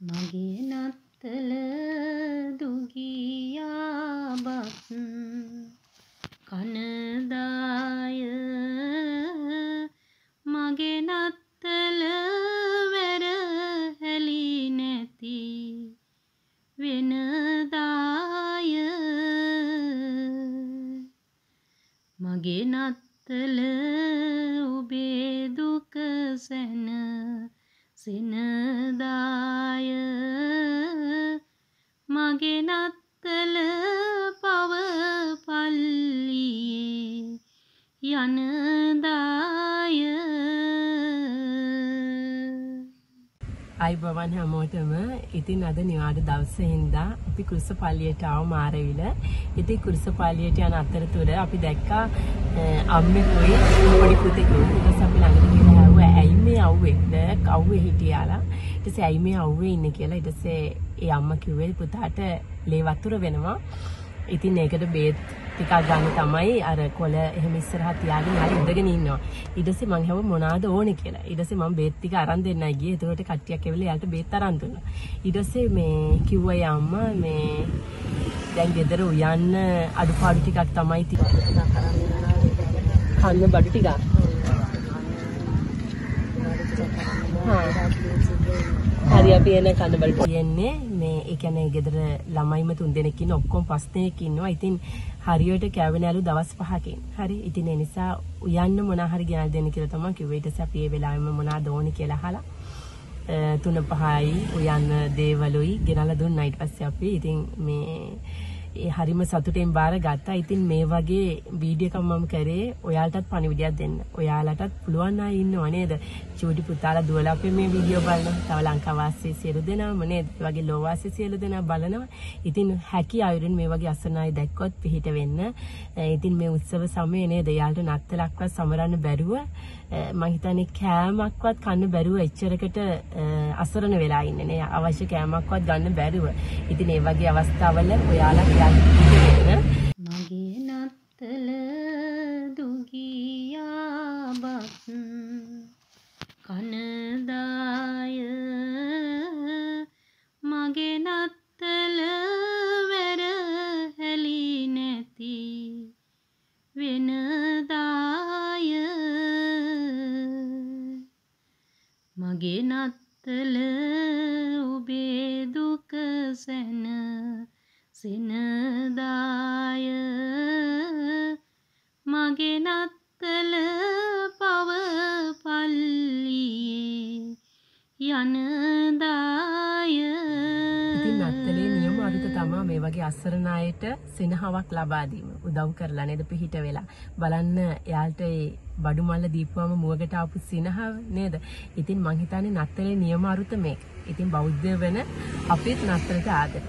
මගේ නත්තල දුගියාබත් කනදාය. මගේ නත්තල වැරහැලි නැති වෙනදාය. මගේ නත්තල ඔබේ දුක සැන සෙනදාය මගේ නත්තල පව පල්ලියේ යනදාය අයිබවන් හැමෝටම ඉතින් අද නිවාඩ දවසහින්දා අපි කුරුස පල්ලියට ආව මාරවිල. ඉතින් කුරුස පල්ලියට යන අතරතුර අපි දැක්කා අම්මෙකුයි පොඩි පුතෙකුයි ඊට පස්සේ අපි ළඟට ගිහලා ඇහුවා ඇයි මේ අවුවේද කවුවේ හිටියාලා? ඊට පස්සේ ඇයි මේ අවුවේ ඉන්නේ? කියලා ඊට පස්සේ ඒ අම්මා කිව්වේ පුතාට ලේ වතුර වෙනවා. ඉතින් ඒකට බේත් ටිකක් ගන්න තමයි අර කොළ එහෙම ඉස්සරහා තියාගෙන හරි ඉඳගෙන ඉන්නවා. ඊට පස්සේ මං හැව මොනවාද ඕනේ කියලා. ඊට පස්සේ මම බේත් ටික අරන් දෙන්නයි ගියේ. ඒතකොට කට්ටියක් ඇවිල්ලා එයාලට බේත් අරන් දුන්නා. ඊට පස්සේ මේ කිව්වා අම්මා මේ දැන් ගෙදර උයන්න අඩුපාඩු ටිකක් තමයි තියෙන්නේ. කන්න බඩු ටිකක්. හරි අපි එන කන්න බඩු තියෙන්නේ මේ ඒ කියන්නේ ගෙදර ළමයිම තුන් දෙනෙක් ඉන්න ඔක්කොම පස් දෙනෙක් ඉන්නවා. ඉතින් හරියට කෑවෙන ඇලු දවස් පහකින්. හරි. ඉතින් ඒ නිසා උයන්න මොනා හරි ගෙනල් දෙන්න කියලා තමයි කිව්වේ. ඊට පස්සේ අපි ඒ වෙලාවෙම මොනවාද ඕනි කියලා අහලා තුන පහයි උයන්න දේවලුයි ගෙනල්ලා දුන්නා. ඊට පස්සේ අපි ඉතින් මේ ඒ හරිම සතුටෙන් බාර ගත්තා. ඉතින් මේ වගේ වීඩියෝ එකක් මම කරේ ඔයාලටත් පණිවිඩයක් දෙන්න. ඔයාලටත් පුළුවන් අය ඉන්නව නේද? චූටි පුතාලා දුවලා අපේ මේ වීඩියෝ බලනවා. තව ලංකාවාසී සියලු දෙනාම නේද? ඒ වගේ ලෝවාසී සියලු දෙනා බලනවා. ඉතින් හැකි අයුරින් මේ වගේ අසනායි දැක්කොත් පිහිට වෙන්න. ඉතින් මේ උත්සව සමයේ නේද? යාලට නත්තලක්වත් සමරන්න බැරුව මම. හිතන්නේ කෑමක්වත් කන්න බැරුව එච්චරකට අසරණ වෙලා ඉන්නේ නේ. අවශ්‍ය කෑමක්වත් ගන්න බැරුව. ඉතින් ඒ වගේ අවස්ථාවල ඔයාලා කියන්න. මගේ නත්තල දුගියාබත් කනදාය. මගේ නත්තල මගේ නත්තල ඔබේ දුක සැන සෙනදාය මගේ නත්තල පව පල්ලියේ යනදාය ඉතින් නත්තලේ නියම අරුත තමා මේ වගේ අසරණ අයට සෙනහාවක් ලබා දීම. උදව් කරලා නේද පිහිට වෙලා. බලන්න එයාලට ඒ බඩු මල්ල දීපුවම මුවගට ආපු සිනහව නේද? ඉතින් මං හිතන්නේ නත්තලේ නියම අරුත මේක. ඉතින් බෞද්ධ වෙන අපිත් නත්තලට ආදරේ.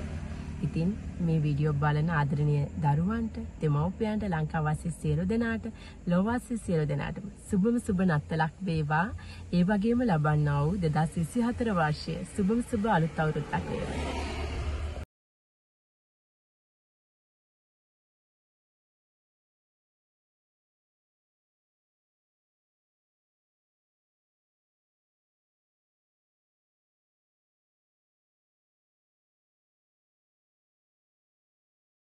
ඉතින් මේ වීඩියෝ බලන ආදරණීය දරුවන්ට, දෙමව්පියන්ට, ලංකාවාසී සියලු දෙනාට, ලෝවාසී සියලු දෙනාටම සුබම සුබ නත්තලක් වේවා. ඒ වගේම ලබන්නා වූ 2024 වර්ෂයේ සුබම සුබ අලුත් අවුරුද්දක් වේවා.